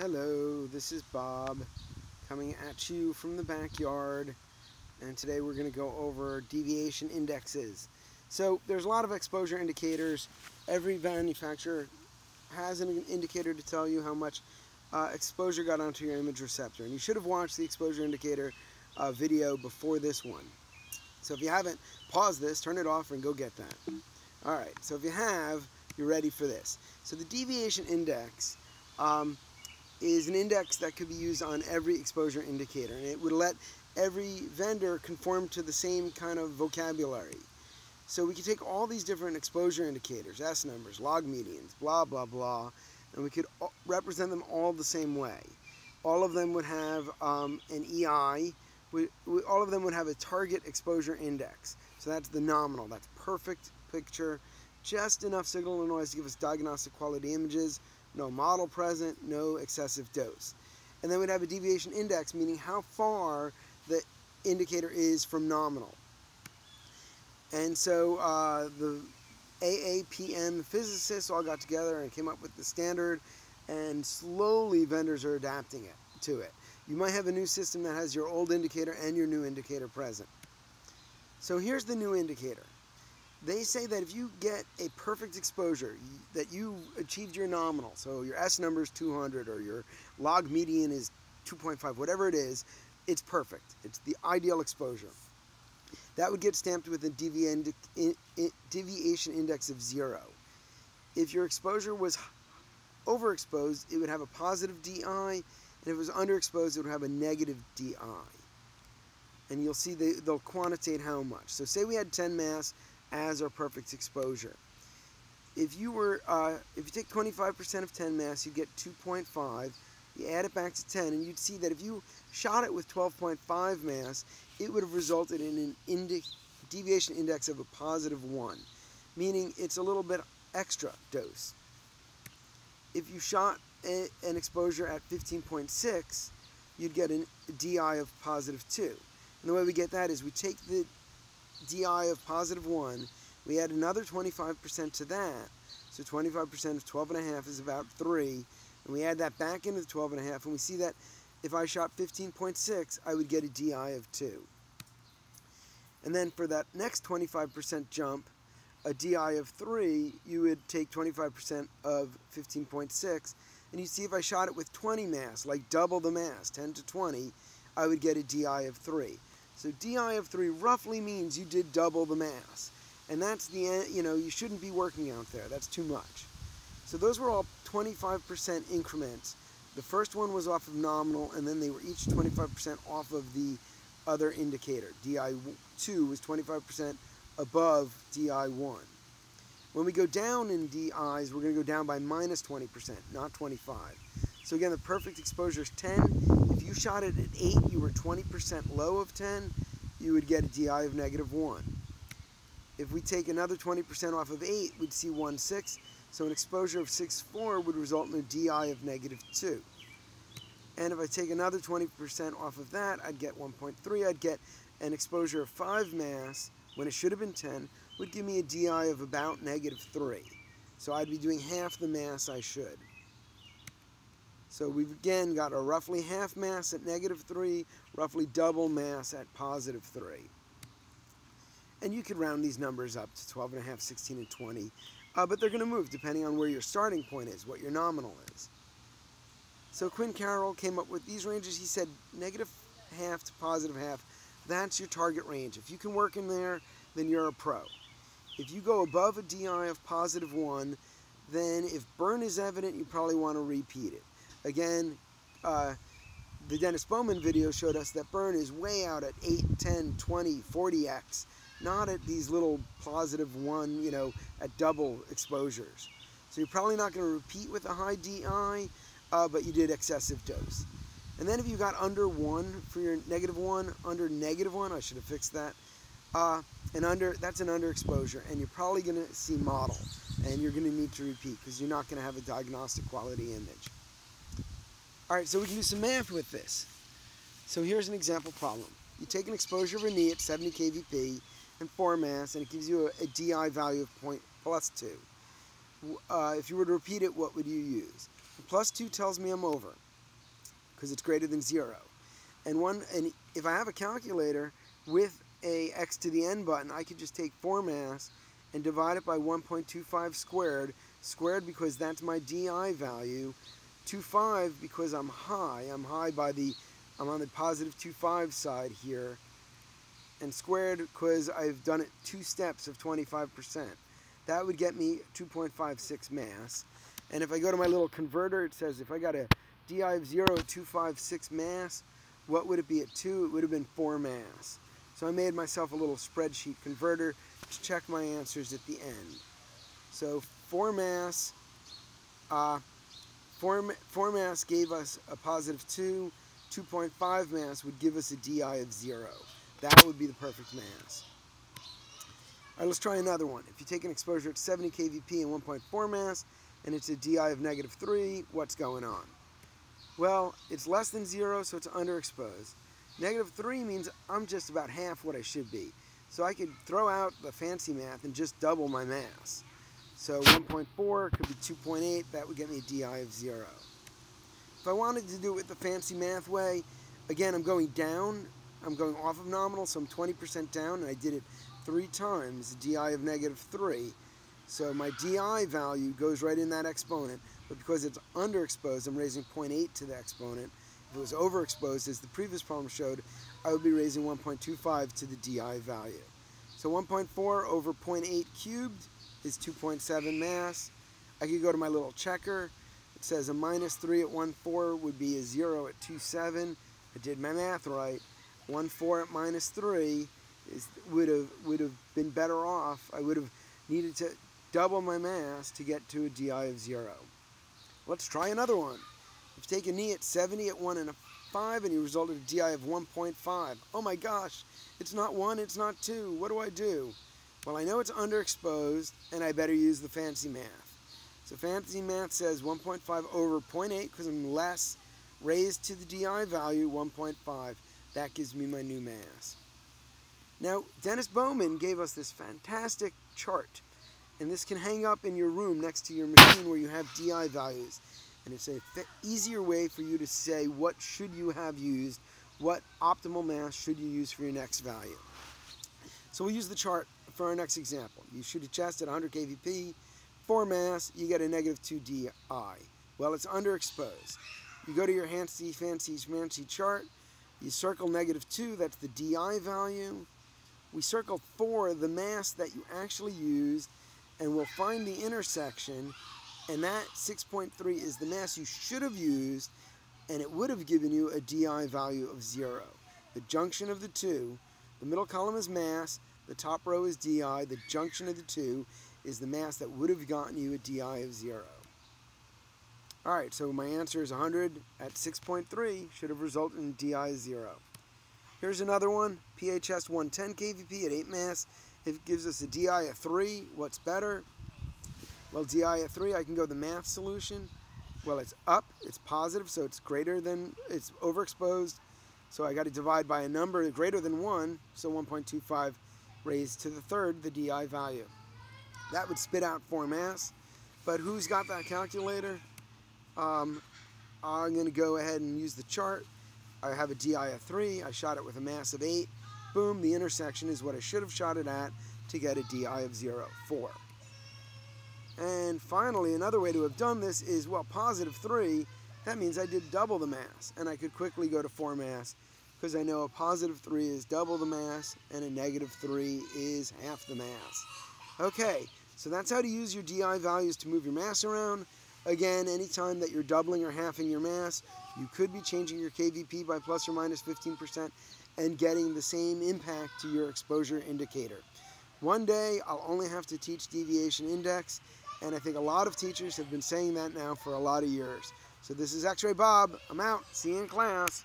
Hello, this is Bob coming at you from the backyard and today we're going to go over deviation indexes. So there's a lot of exposure indicators. Every manufacturer has an indicator to tell you how much uh, exposure got onto your image receptor and you should have watched the exposure indicator uh, video before this one. So if you haven't, pause this, turn it off and go get that. Alright, so if you have, you're ready for this. So the deviation index um, is an index that could be used on every exposure indicator and it would let every vendor conform to the same kind of vocabulary. So we could take all these different exposure indicators, S numbers, log medians, blah, blah, blah, and we could represent them all the same way. All of them would have um, an EI, we, we, all of them would have a target exposure index. So that's the nominal, that's perfect picture, just enough signal to noise to give us diagnostic quality images no mottle present, no excessive dose. And then we'd have a deviation index, meaning how far the indicator is from nominal. And so uh, the AAPM physicists all got together and came up with the standard, and slowly vendors are adapting it to it. You might have a new system that has your old indicator and your new indicator present. So here's the new indicator they say that if you get a perfect exposure, that you achieved your nominal, so your S number is 200 or your log median is 2.5, whatever it is, it's perfect. It's the ideal exposure. That would get stamped with a deviation index of zero. If your exposure was overexposed, it would have a positive DI, and if it was underexposed, it would have a negative DI. And you'll see they, they'll quantitate how much. So say we had 10 mass, as our perfect exposure. If you were, uh, if you take 25% of 10 mass, you get 2.5. You add it back to 10, and you'd see that if you shot it with 12.5 mass, it would have resulted in an indi deviation index of a positive 1, meaning it's a little bit extra dose. If you shot a, an exposure at 15.6, you'd get a DI of positive 2. And the way we get that is we take the DI of positive 1. We add another 25% to that. So 25% of 12.5 is about 3. And we add that back into the 12.5, and we see that if I shot 15.6, I would get a DI of 2. And then for that next 25% jump, a DI of 3, you would take 25% of 15.6, and you see if I shot it with 20 mass, like double the mass, 10 to 20, I would get a DI of 3. So DI of 3 roughly means you did double the mass. And that's the end, you know, you shouldn't be working out there. That's too much. So those were all 25% increments. The first one was off of nominal, and then they were each 25% off of the other indicator. DI2 was 25% above DI1. When we go down in DIs, we're going to go down by minus 20%, not 25. So again, the perfect exposure is 10. If you shot it at 8, you were 20% low of 10, you would get a DI of negative 1. If we take another 20% off of 8, we'd see 1, 6. So an exposure of 6, 4 would result in a DI of negative 2. And if I take another 20% off of that, I'd get 1.3. I'd get an exposure of 5 mass, when it should have been 10, would give me a DI of about negative 3. So I'd be doing half the mass I should. So we've again got a roughly half mass at negative 3, roughly double mass at positive 3. And you could round these numbers up to 12 and a half, 16, and 20. Uh, but they're going to move depending on where your starting point is, what your nominal is. So Quinn Carroll came up with these ranges. He said negative half to positive half. That's your target range. If you can work in there, then you're a pro. If you go above a DI of positive 1, then if burn is evident, you probably want to repeat it. Again, uh, the Dennis Bowman video showed us that burn is way out at 8, 10, 20, 40x, not at these little positive one, you know, at double exposures. So you're probably not going to repeat with a high DI, uh, but you did excessive dose. And then if you got under 1 for your negative 1, under negative 1, I should have fixed that, uh, and under that's an underexposure, and you're probably going to see mottle, and you're going to need to repeat because you're not going to have a diagnostic quality image. All right, so we can do some math with this. So here's an example problem. You take an exposure of a knee at 70 kVp and 4 mass, and it gives you a, a DI value of point plus 2. Uh, if you were to repeat it, what would you use? Plus 2 tells me I'm over because it's greater than 0. And one and if I have a calculator with a x to the n button, I could just take 4 mass and divide it by 1.25 squared, squared because that's my DI value, 25 because I'm high, I'm high by the, I'm on the positive 25 side here, and squared because I've done it two steps of 25%. That would get me 2.56 mass. And if I go to my little converter, it says if I got a DI of 0 at 256 mass, what would it be at 2? It would have been 4 mass. So I made myself a little spreadsheet converter to check my answers at the end. So 4 mass, uh, 4, 4 mass gave us a positive 2, 2.5 mass would give us a DI of 0. That would be the perfect mass. All right, let's try another one. If you take an exposure at 70 kVp and 1.4 mass, and it's a DI of negative 3, what's going on? Well, it's less than 0, so it's underexposed. Negative 3 means I'm just about half what I should be. So I could throw out the fancy math and just double my mass. So 1.4 could be 2.8, that would get me a DI of 0. If I wanted to do it with the fancy math way, again, I'm going down, I'm going off of nominal, so I'm 20% down, and I did it three times, DI of negative 3. So my DI value goes right in that exponent, but because it's underexposed, I'm raising 0.8 to the exponent. If it was overexposed, as the previous problem showed, I would be raising 1.25 to the DI value. So 1.4 over 0.8 cubed is 2.7 mass. I could go to my little checker. It says a minus 3 at 1.4 would be a 0 at 2.7. I did my math right. 1.4 at minus 3 is, would have would have been better off. I would have needed to double my mass to get to a DI of 0. Let's try another one. If you take a knee at 70 at 1 and a 5 and you result in a DI of 1.5. Oh my gosh, it's not 1, it's not 2. What do I do? Well, I know it's underexposed, and I better use the fancy math. So fancy math says 1.5 over 0.8 because I'm less raised to the DI value, 1.5. That gives me my new mass. Now, Dennis Bowman gave us this fantastic chart, and this can hang up in your room next to your machine where you have DI values. And it's an easier way for you to say what should you have used, what optimal mass should you use for your next value. So we'll use the chart for our next example. You shoot a chest at 100 kVp, 4 mass, you get a negative 2 DI. Well, it's underexposed. You go to your fancy, fancy, fancy chart, you circle negative 2, that's the DI value. We circle 4, the mass that you actually used, and we'll find the intersection, and that 6.3 is the mass you should have used, and it would have given you a DI value of 0. The junction of the two, the middle column is mass, the top row is DI, the junction of the two is the mass that would have gotten you a DI of 0. Alright, so my answer is 100 at 6.3 should have resulted in DI 0. Here's another one, PHS 110 kVp at 8 mass. It gives us a DI of 3. What's better? Well, DI of 3, I can go the math solution. Well, it's up, it's positive, so it's greater than, it's overexposed. So I got to divide by a number greater than 1, so 1.25 raised to the third, the DI value. That would spit out 4 mass. But who's got that calculator? Um, I'm going to go ahead and use the chart. I have a DI of 3. I shot it with a mass of 8. Boom, the intersection is what I should have shot it at to get a DI of 0, 4. And finally, another way to have done this is, well, positive 3, that means I did double the mass. And I could quickly go to 4 mass because I know a positive 3 is double the mass and a negative 3 is half the mass. Okay, so that's how to use your DI values to move your mass around. Again, anytime that you're doubling or halving your mass, you could be changing your KVP by plus or minus 15% and getting the same impact to your exposure indicator. One day, I'll only have to teach deviation index, and I think a lot of teachers have been saying that now for a lot of years. So this is X-Ray Bob. I'm out. See you in class.